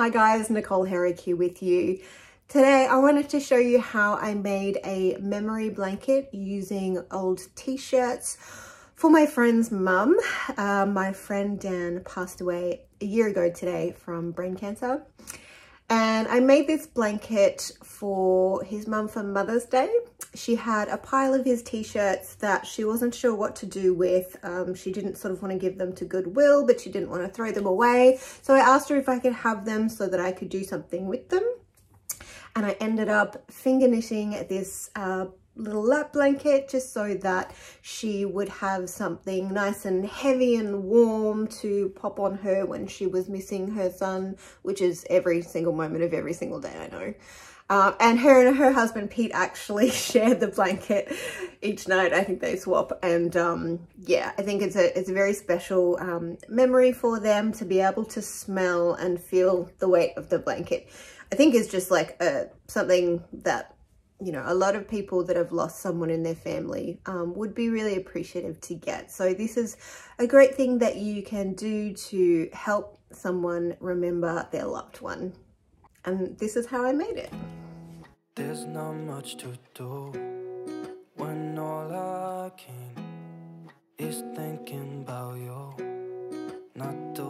Hi guys, Nicole Herrick here with you. Today I wanted to show you how I made a memory blanket using old t-shirts for my friend's mum. Uh, my friend Dan passed away a year ago today from brain cancer. And I made this blanket for his mum for Mother's Day. She had a pile of his t-shirts that she wasn't sure what to do with. Um, she didn't sort of want to give them to Goodwill, but she didn't want to throw them away. So I asked her if I could have them so that I could do something with them. And I ended up finger knitting this uh, little lap blanket just so that she would have something nice and heavy and warm to pop on her when she was missing her son, which is every single moment of every single day, I know. Um, and her and her husband Pete actually shared the blanket each night. I think they swap, and um, yeah, I think it's a it's a very special um, memory for them to be able to smell and feel the weight of the blanket. I think it's just like a, something that you know, a lot of people that have lost someone in their family um, would be really appreciative to get. So this is a great thing that you can do to help someone remember their loved one. And this is how I made it. There's not much to do when all I can is thinking about you. Not doing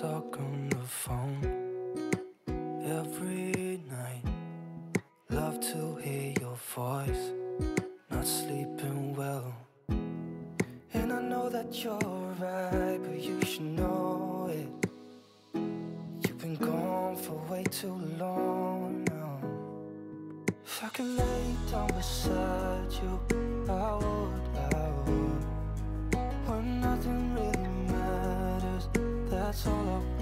Talk on the phone every night. Love to hear your voice. Not sleeping well. And I know that you're right, but you should know it. You've been gone for way too long now. If I could lay down beside you, that's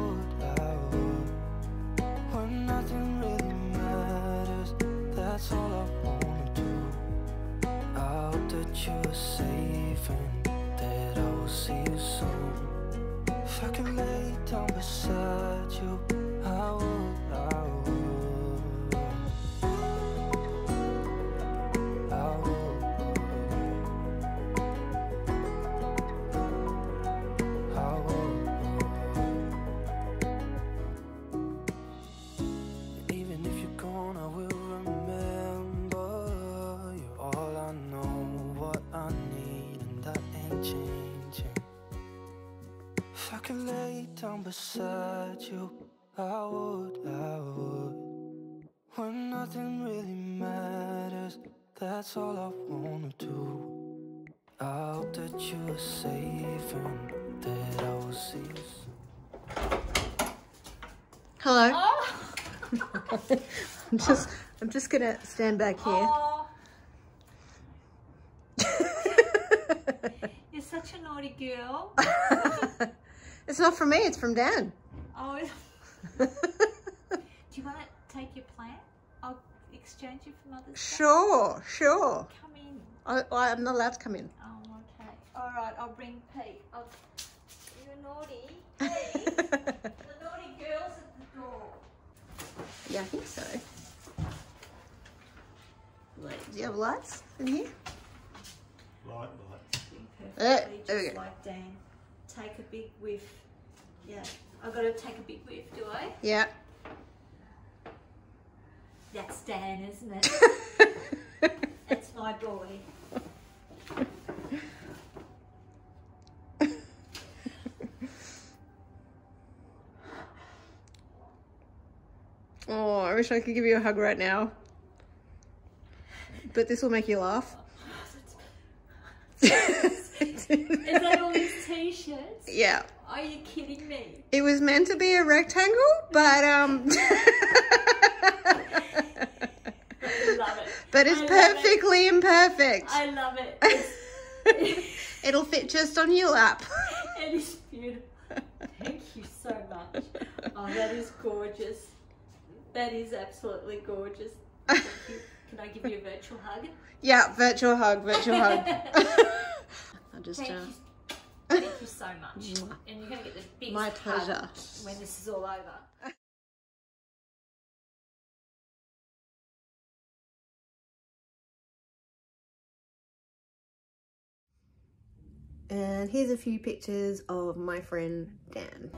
If I could lay down beside you, I would, I would. When nothing really matters, that's all I wanna do. I hope that you are safe and that I will see you soon. Hello. Oh. I'm just I'm just gonna stand back here. Oh. Aw. You're such a naughty naughty girl. it's not from me, it's from Dan. Oh, do you want to take your plant? I'll exchange you for mother's stuff. Sure, sure. Come in. I, I'm not allowed to come in. Oh, okay. All right, I'll bring Pete. I'll... You're naughty. Pete, the naughty girl's at the door. Yeah, I think so. Wait, do you have lights in here? Light, light. Being Eh, there we go. like Dan. Take a big whiff. Yeah, I've got to take a big whiff, do I? Yeah. That's Dan, isn't it? That's my boy. oh, I wish I could give you a hug right now. But this will make you laugh. Is that all these t-shirts? yeah. Are you kidding me? It was meant to be a rectangle, but um I love it. but it's I love it. perfectly imperfect. I love it. It'll fit just on your lap. it is beautiful. Thank you so much. Oh, that is gorgeous. That is absolutely gorgeous. Can I give you a virtual hug? yeah, virtual hug, virtual hug. I'll just Thank uh, you. Thank you so much. And you're going to get the biggest My pleasure. when this is all over. And here's a few pictures of my friend Dan.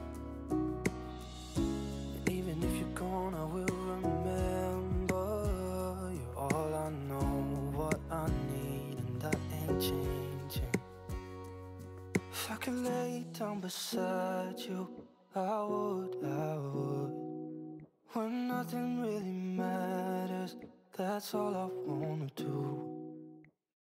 If I could lay down beside you, I would, I would. When nothing really matters, that's all I wanna do.